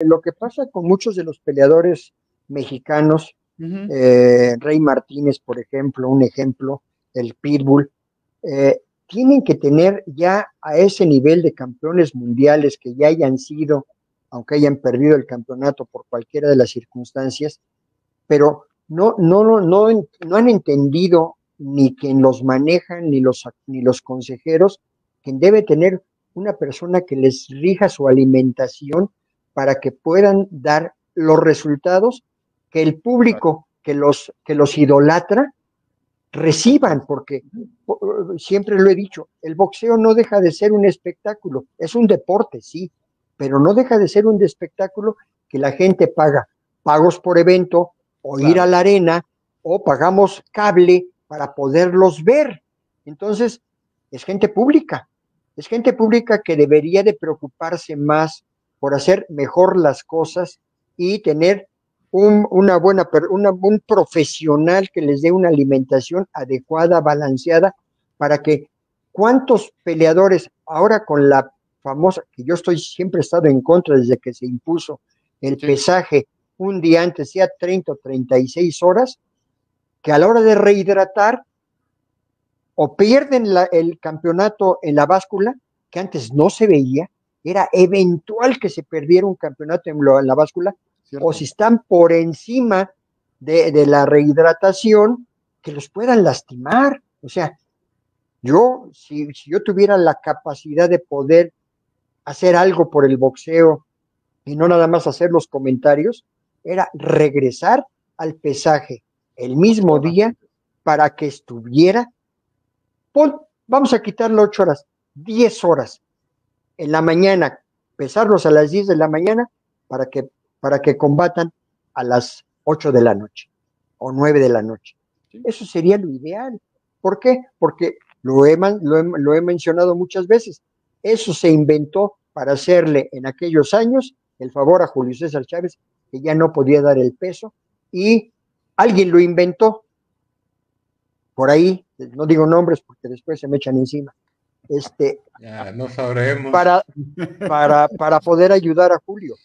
Lo que pasa con muchos de los peleadores mexicanos, eh, Rey Martínez, por ejemplo, un ejemplo, el Pitbull, eh, tienen que tener ya a ese nivel de campeones mundiales que ya hayan sido, aunque hayan perdido el campeonato por cualquiera de las circunstancias, pero no, no, no, no, no han entendido ni quien los manejan, ni los, ni los consejeros, quien debe tener una persona que les rija su alimentación para que puedan dar los resultados que el público que los, que los idolatra reciban, porque siempre lo he dicho, el boxeo no deja de ser un espectáculo, es un deporte, sí, pero no deja de ser un espectáculo que la gente paga pagos por evento o ir a la arena o pagamos cable para poderlos ver. Entonces, es gente pública, es gente pública que debería de preocuparse más por hacer mejor las cosas y tener un, una buena, un profesional que les dé una alimentación adecuada, balanceada, para que cuántos peleadores, ahora con la famosa, que yo estoy siempre he estado en contra desde que se impuso el pesaje un día antes, sea 30 o 36 horas, que a la hora de rehidratar o pierden el campeonato en la báscula, que antes no se veía, era eventual que se perdiera un campeonato en, la báscula, o si están por encima de, la rehidratación, que los puedan lastimar. O sea, yo, si, si, yo tuviera la capacidad de poder hacer algo por el boxeo y no nada más hacer los comentarios, era regresar al pesaje el mismo día para que estuviera, vamos a quitarle ocho horas, diez horas en la mañana, pesarlos a las 10 de la mañana para que, para que combatan a las 8 de la noche o 9 de la noche. Eso sería lo ideal. ¿Por qué? Porque lo he, lo he mencionado muchas veces. Eso se inventó para hacerle en aquellos años el favor a Julio César Chávez, que ya no podía dar el peso, y alguien lo inventó. Por ahí, no digo nombres porque después se me echan encima este, no sabremos. Para, para, para poder ayudar a Julio.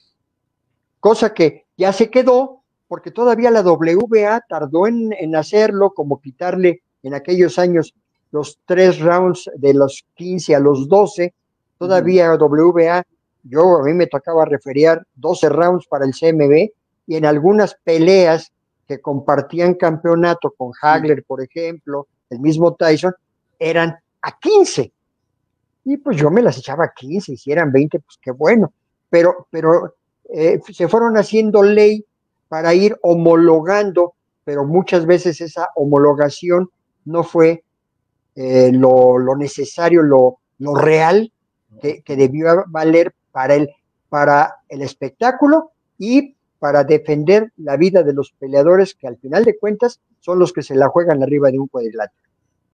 Cosa que ya se quedó, porque todavía la WA tardó en, en hacerlo, como quitarle en aquellos años los tres rounds de los 15 a los 12, todavía WA, yo a mí me tocaba referiar 12 rounds para el CMB y en algunas peleas que compartían campeonato con Hagler, por ejemplo, el mismo Tyson, eran a 15. Y pues yo me las echaba 15, si eran 20, pues qué bueno. Pero, pero eh, se fueron haciendo ley para ir homologando, pero muchas veces esa homologación no fue eh, lo, necesario, lo, lo real que, que, debió valer para el, para el espectáculo y para defender la vida de los peleadores que al final de cuentas son los que se la juegan arriba de un cuadrilátero.